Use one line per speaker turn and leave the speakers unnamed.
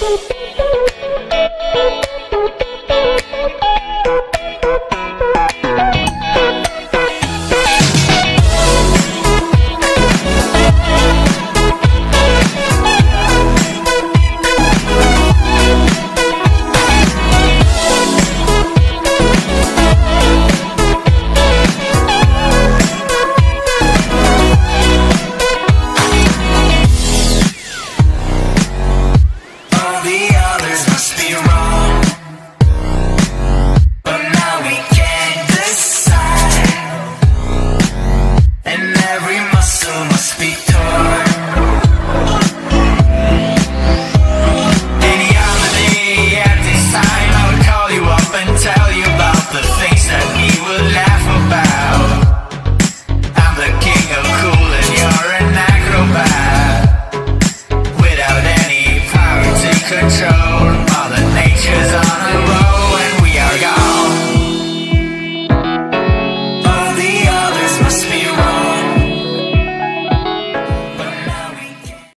Boop. Every muscle must be torn.